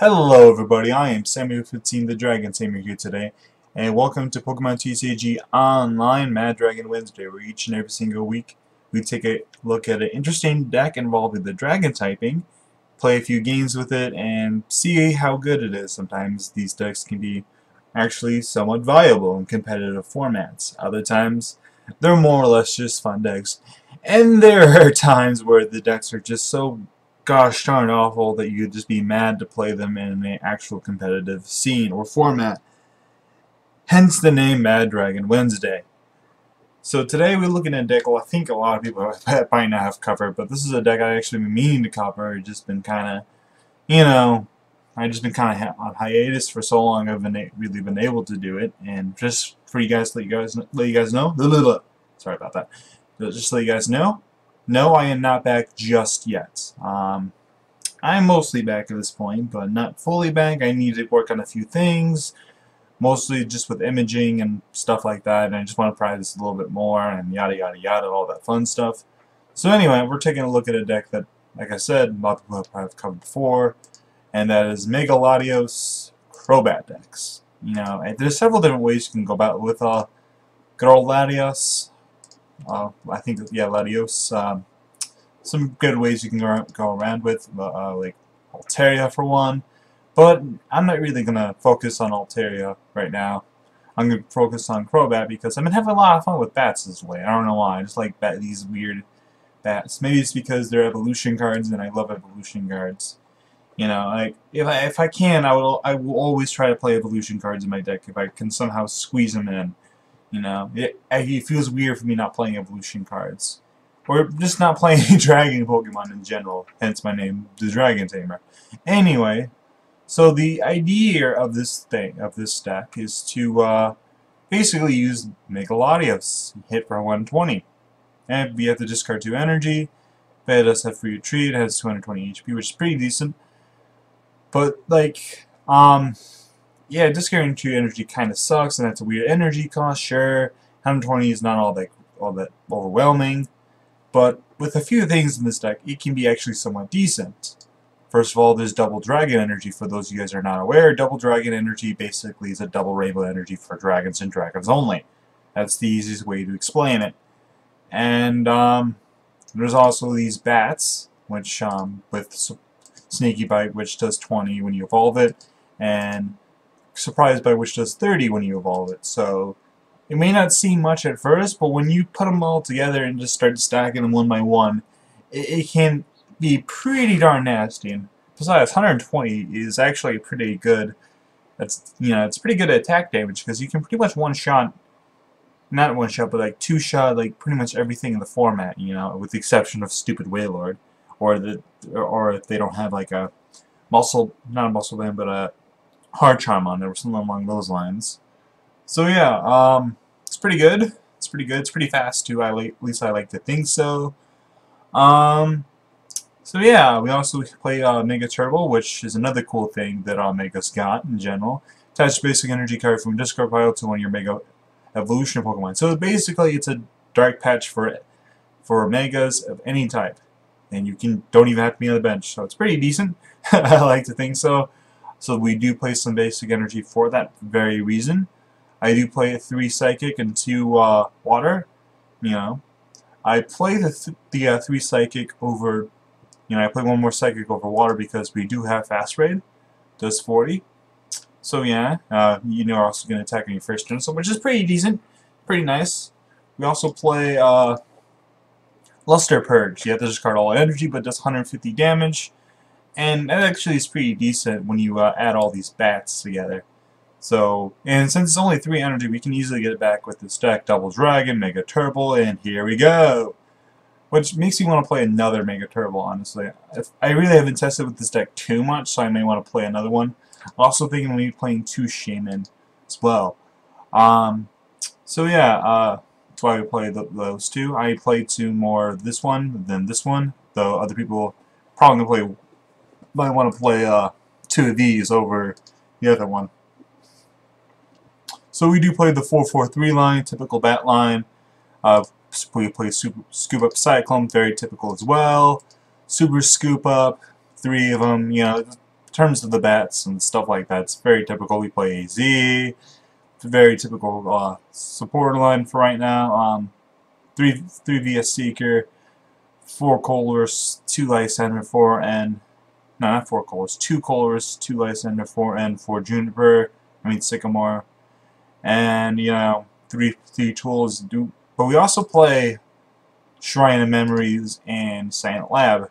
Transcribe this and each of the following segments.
Hello everybody, I am Samuel15 the Dragon Tamer here today, and welcome to Pokemon TCG Online Mad Dragon Wednesday, where each and every single week we take a look at an interesting deck involving the Dragon typing, play a few games with it, and see how good it is. Sometimes these decks can be actually somewhat viable in competitive formats. Other times, they're more or less just fun decks. And there are times where the decks are just so gosh darn awful that you'd just be mad to play them in an actual competitive scene or format. Hence the name Mad Dragon Wednesday. So today we're looking at a deck well, I think a lot of people might not have covered, but this is a deck I actually been meaning to cover. It's just been kind of, you know, I've just been kind of on hiatus for so long. I've been really been able to do it, and just for you guys, let you guys let you guys know. Sorry about that. Just let you guys know, no, I am not back just yet. Um, I'm mostly back at this point, but not fully back. I need to work on a few things, mostly just with imaging and stuff like that, and I just want to practice a little bit more, and yada yada yada, all that fun stuff. So anyway, we're taking a look at a deck that, like I said, of people have covered before, and that is Mega Latios Crobat decks. You know, there's several different ways you can go about with uh, Latios. Uh, I think, yeah, Latios. Um, some good ways you can go, go around with, uh, like Altaria for one. But I'm not really going to focus on Altaria right now. I'm going to focus on Crobat because I've been having a lot of fun with bats this way. I don't know why. I just like bat these weird bats. Maybe it's because they're evolution cards and I love evolution cards. You know, like if I if I can, I will I will always try to play evolution cards in my deck if I can somehow squeeze them in. You know, it, it feels weird for me not playing evolution cards. Or just not playing dragon Pokemon in general, hence my name, the Dragon Tamer. Anyway, so the idea of this thing, of this deck, is to uh, basically use Mega Latios, hit for 120. And we have to discard 2 energy, but it does have free retreat, it has 220 HP, which is pretty decent. But, like, um, yeah, discarding 2 energy kind of sucks, and that's a weird energy cost, sure. 120 is not all that, all that overwhelming, but with a few things in this deck, it can be actually somewhat decent. First of all, there's double dragon energy. For those of you guys are not aware, double dragon energy basically is a double rainbow energy for dragons and dragons only. That's the easiest way to explain it. And um, there's also these bats, which um, with Sneaky Bite, which does 20 when you evolve it, and Surprise Bite which does 30 when you evolve it. So it may not seem much at first, but when you put them all together and just start stacking them one by one, it, it can be pretty darn nasty. And besides, 120 is actually pretty good. That's you know, it's pretty good attack damage because you can pretty much one shot, not one shot, but like two shot like pretty much everything in the format. You know, with the exception of stupid Wailord, or the or if they don't have like a muscle, not a muscle band, but a hard charm on there, or something along those lines. So yeah, um, it's pretty good. It's pretty good. It's pretty fast too. I at least I like to think so. Um, so yeah, we also play uh, Mega Turbo, which is another cool thing that Omega's got in general. Attach basic energy card from discard pile to one of your Mega Evolution Pokemon. So basically, it's a dark patch for for Megas of any type, and you can don't even have to be on the bench. So it's pretty decent. I like to think so. So we do play some basic energy for that very reason. I do play a three Psychic and two uh, Water. You know, I play the th the uh, three Psychic over. You know, I play one more Psychic over Water because we do have Fast Raid. Does 40. So yeah, uh, you know, also going to attack on your first turn, so which is pretty decent, pretty nice. We also play uh, Luster Purge. You have to discard all energy, but does 150 damage, and that actually is pretty decent when you uh, add all these bats together. So, and since it's only 3 energy, we can easily get it back with this deck. Double Dragon, Mega Turbo, and here we go! Which makes me want to play another Mega Turbo, honestly. If, I really haven't tested with this deck too much, so I may want to play another one. Also thinking maybe playing two Shaymin as well. Um, so yeah, uh, that's why we play those two. I play two more this one than this one, though other people probably play might want to play uh, two of these over the other one. So we do play the 4-4-3 line, typical bat line. Uh, we play super, Scoop Up Cyclone, very typical as well. Super Scoop Up, three of them, you know, terms of the bats and stuff like that, it's very typical. We play AZ. Very typical uh, support line for right now. Um, three three VS Seeker, four Colress, two Lysandre, four and no, not four Colress, two Colress, two Lysandre, four and four Juniper. I mean Sycamore, and you know three three tools. Do but we also play Shrine of Memories and Silent Lab.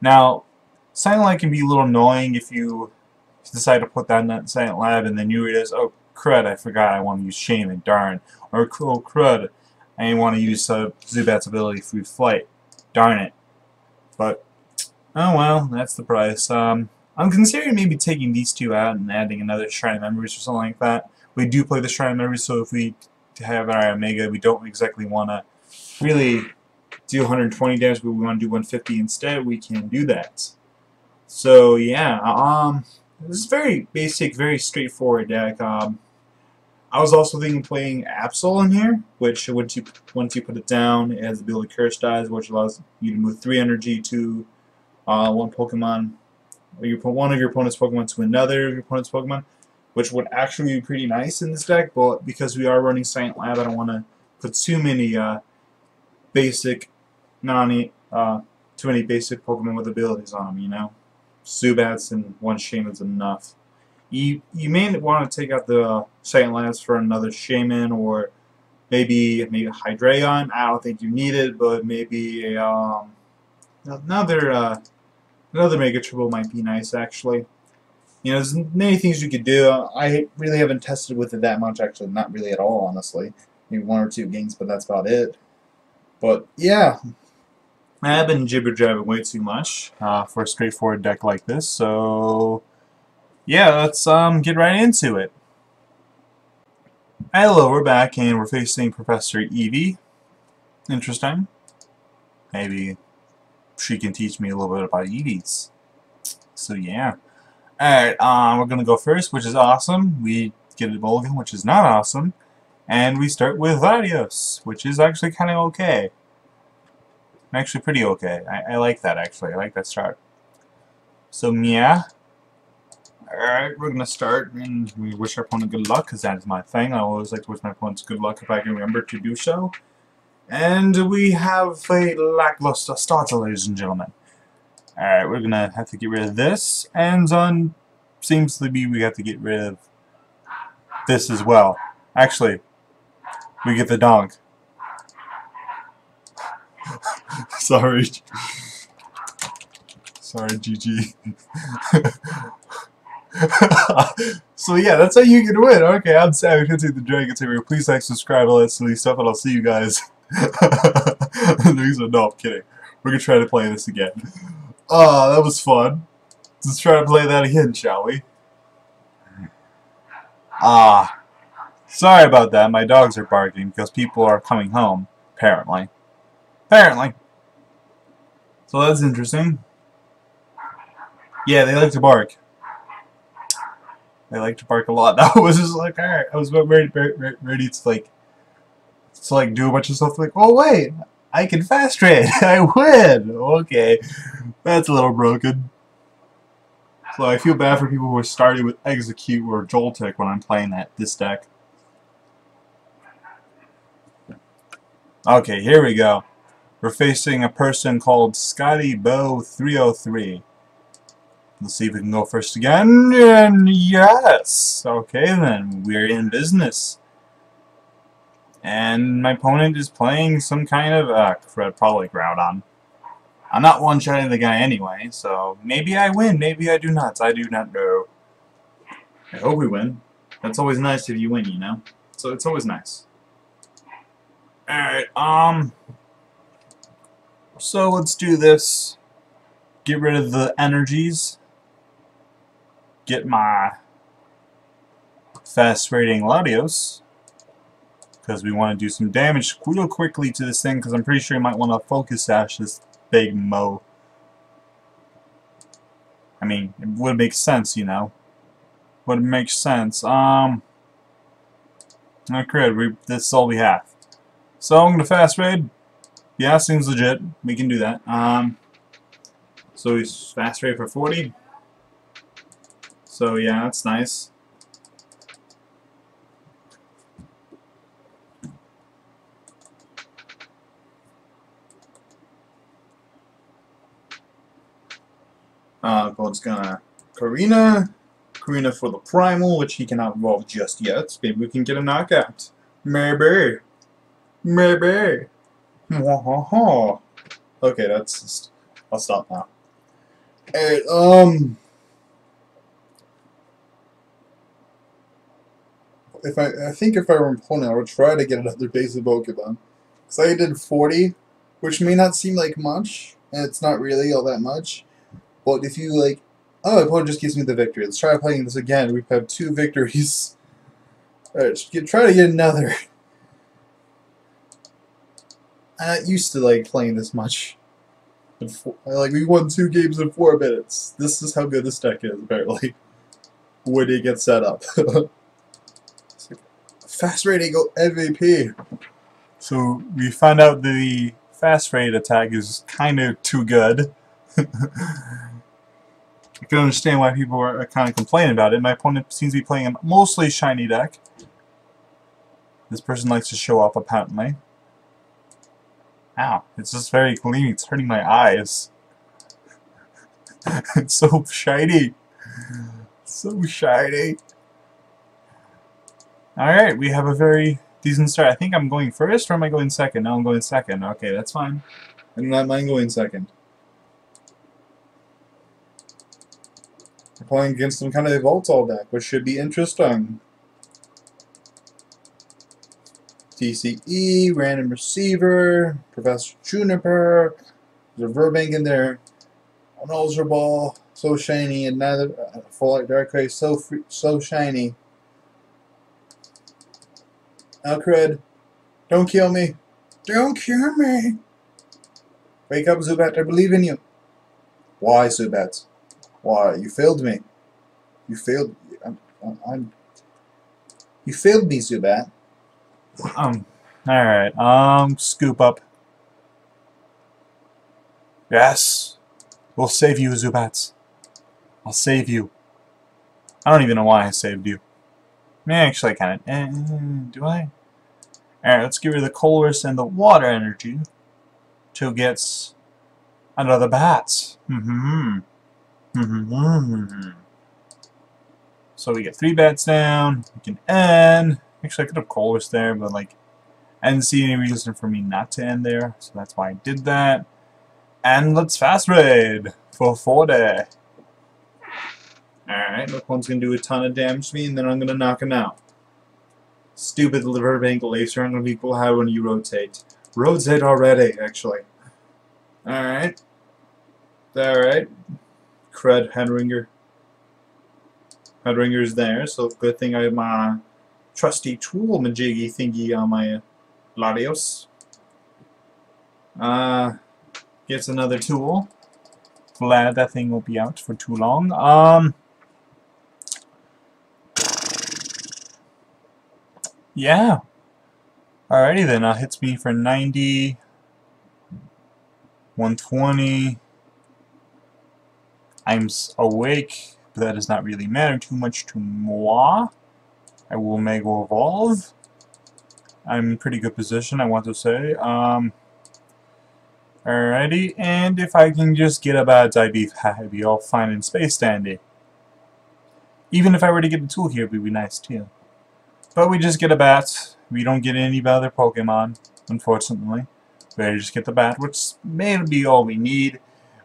Now, Silent Lab can be a little annoying if you decide to put that in that Silent Lab and then you realize, oh crud, I forgot I want to use Shaymin, darn. Or oh crud, I want to use uh, Zubat's ability Free Flight, darn it. But, oh well, that's the price. Um, I'm considering maybe taking these two out and adding another Shrine of Memories or something like that. We do play the Shrine of Memories, so if we have our Omega, we don't exactly want to really do 120 damage, but we want to do 150 instead, we can do that. So yeah, um, this is very basic, very straightforward deck. Um, I was also thinking playing Absol in here, which once you once you put it down, it has the ability Curse Dies, which allows you to move three energy to uh, one Pokemon, or you put one of your opponent's Pokemon to another of your opponent's Pokemon, which would actually be pretty nice in this deck. But because we are running Silent Lab, I don't want to put too many uh, basic, non uh, too many basic Pokemon with abilities on them. You know, Zubats and one Shaymin's enough. You you may want to take out the Silent Labs for another Shaymin or maybe maybe Hydreigon. I don't think you need it, but maybe a um, another uh, another Mega Triple might be nice actually. You know, there's many things you could do. I really haven't tested with it that much, actually, not really at all, honestly. Maybe one or two games, but that's about it. But, yeah. I have been jibber-jabbing way too much uh, for a straightforward deck like this, so... Yeah, let's um, get right into it. Hello, we're back, and we're facing Professor Eevee. Interesting. Maybe she can teach me a little bit about Eevees. So, yeah. Alright, um, we're gonna go first, which is awesome. We get a Mulligan, which is not awesome. And we start with Latios, which is actually kind of okay. Actually pretty okay. I, I like that, actually. I like that start. So, Mia. Alright, we're gonna start, and we wish our opponent good luck, because that is my thing. I always like to wish my opponents good luck if I can remember to do so. And we have a lackluster starter, ladies and gentlemen. Alright, we're gonna have to get rid of this, and on seems to be we have to get rid of this as well. Actually, we get the donk. Sorry. Sorry, GG. so yeah, that's how you can win. Okay, I'm Savage. Take the Dragon Tamer. Please like, subscribe, all that silly stuff, and I'll see you guys. no, I'm kidding. We're gonna try to play this again. Oh, that was fun. Let's try to play that again, shall we? Ah. Sorry about that. My dogs are barking because people are coming home. Apparently. Apparently. So that's interesting. Yeah, they like to bark. They like to bark a lot. That was just like, alright. I was ready, ready, ready to like, to like do a bunch of stuff. Like, oh wait, I can fast trade. I win. Okay. That's a little broken. So I feel bad for people who are starting with Exeggcute or Joltik when I'm playing that this deck. Okay, here we go. We're facing a person called Scotty Bow 303. Let's see if we can go first again. And yes! Okay then, we're in business. And my opponent is playing some kind of, uh, probably Groudon. I'm not one-shotting the guy anyway, so maybe I win, maybe I do not. I do not know. I hope we win. That's always nice if you win, you know? So it's always nice. Alright, um... So let's do this. Get rid of the energies. Get my fast rating Latios because we want to do some damage real quickly to this thing because I'm pretty sure you might want to focus sash this big mo. I mean, it would make sense, you know. Would make sense. Um, okay, we, this is all we have. So I'm gonna fast raid. Yeah, seems legit. We can do that. Um, so we fast raid for 40. So yeah, that's nice. Gold's gonna Korrina. Korrina for the Primal, which he cannot evolve just yet. Maybe we can get a knockout. Maybe. Maybe. Okay, that's just, I'll stop now. Alright, um... If I, I think if I were opponent, I would try to get another basic Pokemon. Because I did 40, which may not seem like much, and it's not really all that much. But if you, like, oh, my opponent just gives me the victory. Let's try playing this again. We've had two victories. Alright, try to get another. I'm not used to, like, playing this much. Four, like, we won two games in four minutes. This is how good this deck is, apparently. When it gets set up. fast rating go MVP. So we found out the fast raid attack is kind of too good. I can understand why people are kind of complaining about it. My opponent seems to be playing a mostly shiny deck. This person likes to show off, apparently. Ow, it's just very clean. It's hurting my eyes. it's so shiny. So shiny. Alright, we have a very decent start. I think I'm going first, or am I going second? No, I'm going second. Okay, that's fine. I do not mind going second. Playing against some kind of Yveltal deck, which should be interesting. DCE, Random Receiver, Professor Juniper, there's a Virbank in there, an Ultra Ball, so shiny, and another uh, Full Art Darkrai, so free, so shiny. Alcred, don't kill me. Don't kill me. Wake up, Zubat. I believe in you. Why, Zubat? Why? You failed me. You failed. I'm. I'm you failed me, Zubat. Um. All right. Um. Scoop up. Yes. We'll save you, Zubats. I'll save you. I don't even know why I saved you. Man, actually, I kind of... Eh, do I? Alright, let's give of the Colress and the Water Energy to get another Bats. Mm-hmm. So we get three bats down. We can end. Actually, I could have Colress there, but, like, I didn't see any reason for me not to end there, so that's why I did that. And let's fast raid for 40. Alright, look, one's to do a ton of damage to me, and then I'm to knock him out. Stupid Virbank laser, I'm to be equal high when you rotate. Rotate already, actually. Alright. Alright. Crud Headringer. Headringer's there, so good thing I have my trusty tool majiggy thingy on my Latios. Uh, gets another tool. Glad that thing will be out for too long. Um, Yeah. Alrighty then, uh, hits me for 90, 120. I'm awake, but that does not really matter too much to moi. I will Mega Evolve. I'm in pretty good position, I want to say. Um, alrighty, and if I can just get a bad I'd be, I'd be all fine in space dandy. Even if I were to get a tool here, it would be nice too. But we just get a bat. We don't get any other Pokemon, unfortunately. We just get the bat, which may be all we need.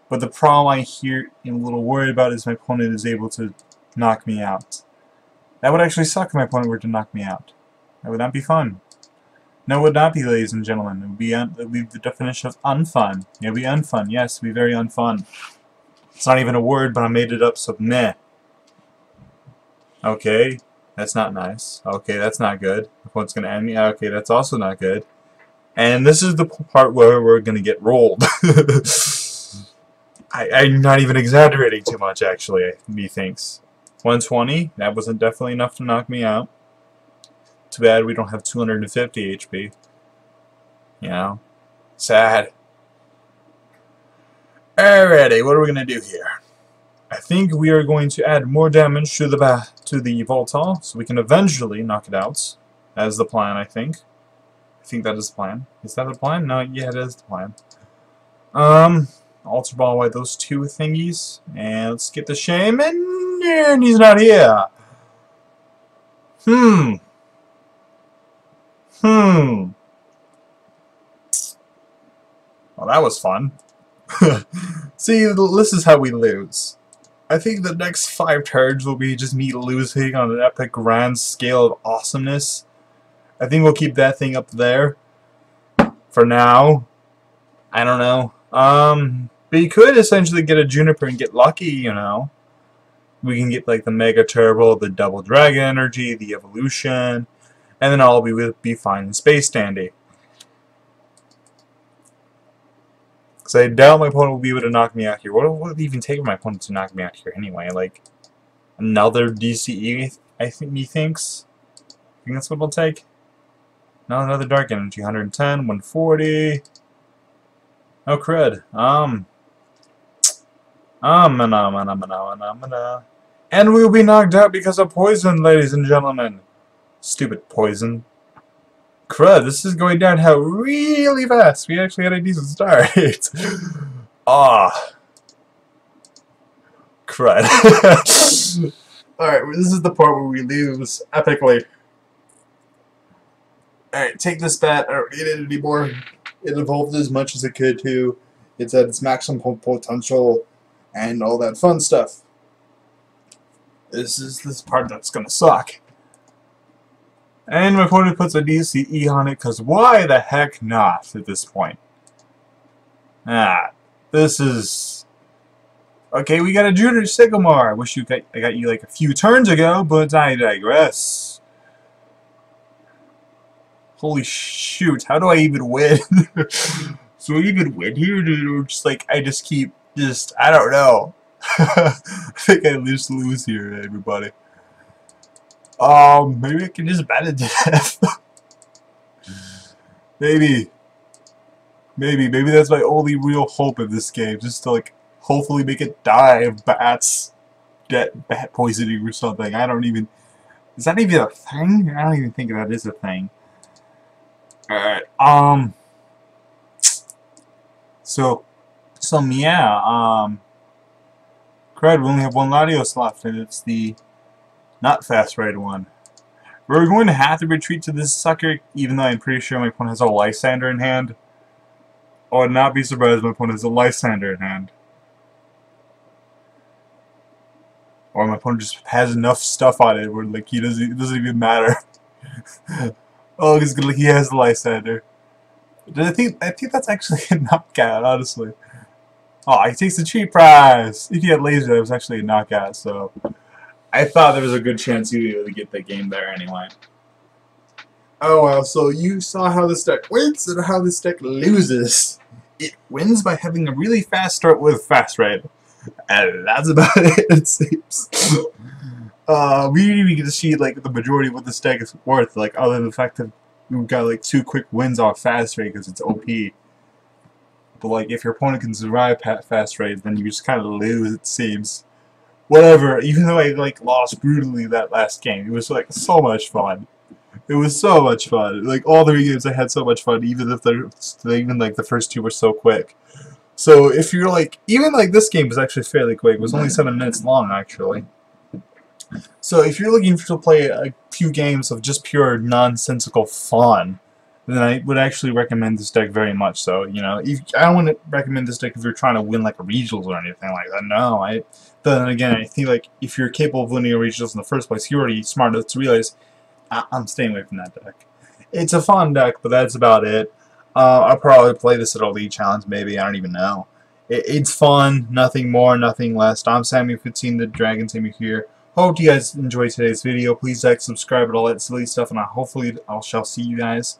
But the problem I here am a little worried about is my opponent is able to knock me out. That would actually suck if my opponent were to knock me out. That would not be fun. No, it would not be, ladies and gentlemen. It would be, it would be the definition of unfun. It would be unfun. Yes, it would be very unfun. It's not even a word, but I made it up, so meh. Okay, that's not nice. Okay, that's not good. What's going to end me? Okay, that's also not good. And this is the part where we're going to get rolled. I, I'm not even exaggerating too much, actually, methinks. 120, that wasn't definitely enough to knock me out. Too bad we don't have 250 HP. You know? Sad. Alrighty, what are we to do here? I think we are going to add more damage to the to the Yveltal, so we can eventually knock it out. As the plan, I think. I think that is the plan. Is that the plan? No, yeah, it is the plan. Um, Ultra Ball by those two thingies. And let's get the Shaymin. And he's not here. Hmm. Hmm. Well, that was fun. See, this is how we lose. I think the next five turns will be just me losing on an epic grand scale of awesomeness. I think we'll keep that thing up there for now. I don't know. Um, but you could essentially get a Juniper and get lucky, you know. We can get like the Mega Turbo, the Double Dragon Energy, the Evolution, and then all be be fine in Space Dandy. Because I doubt my opponent will be able to knock me out here. What would it even take my opponent to knock me out here anyway? Like, another DCE, I think he thinks? I think that's what it'll take? Now another Dark Energy. 110, 140. Oh, crud. Um. Um, um, um, um, um, and we'll be knocked out because of poison, ladies and gentlemen. Stupid poison. Crud, this is going downhill really fast. We actually had a decent start. Ah. Crud. Alright, this is the part where we lose epically. Alright, take this bat. I don't need it anymore. It evolved as much as it could too. It's at its maximum potential and all that fun stuff. This is this part that's gonna suck. And my opponent puts a DCE on it, because why the heck not at this point? Ah, this is... Okay, we got a Juniper. I wish you got, I got you like a few turns ago, but I digress. Holy shoot, how do I even win? so I even win here, dude, or just like, I just keep, just, I don't know. I think I just lose here, everybody. Um, maybe I can just bat it death. maybe. Maybe. Maybe that's my only real hope in this game. Just to, like, hopefully make it die of bats. Dead bat poisoning or something. I don't even... Is that even a thing? I don't even think that is a thing. Alright, um... So, so yeah, um... Crud, we only have one Latios left, and it's the not fast raid one. We're going to have to retreat to this sucker, even though I'm pretty sure my opponent has a Lysandre in hand. I would not be surprised if my opponent has a Lysandre in hand. Or my opponent just has enough stuff on it where like he doesn't it doesn't even matter. oh, he's gonna, he has the Lysandre. I think I think that's actually a knockout, honestly. Oh, he takes the cheap prize. If he had laser, it was actually a knockout. So. I thought there was a good chance you'd be able to get the game there anyway. Oh well, so you saw how this deck wins and how this deck loses. It wins by having a really fast start with fast raid. And that's about it, it seems. uh, we didn't even get to see like the majority of what this deck is worth, like other than the fact that we got like two quick wins off fast raid because it's OP. But like if your opponent can survive fast raid, then you just kind of lose, it seems whatever, even though I like lost brutally that last game, it was like so much fun. It was so much fun. Like all three games, I had so much fun, even if they're even like the first two were so quick. So if you're like, even like this game was actually fairly quick. It was only seven minutes long actually. So if you're looking to play a few games of just pure nonsensical fun, then I would actually recommend this deck very much so. You know, if, I don't want to recommend this deck if you're trying to win like regionals or anything like that. No, I. Then again, I think like if you're capable of winning regionals in the first place, you're already smart enough to realize I am staying away from that deck. It's a fun deck, but that's about it. Uh, I'll probably play this at a league challenge, maybe. I don't even know. It, it's fun, nothing more, nothing less. I'm Sammy 15, the Dragon Tamer here. Hope you guys enjoyed today's video. Please like, subscribe, and all that silly stuff, and I hopefully I shall see you guys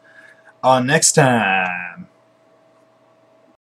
uh, next time.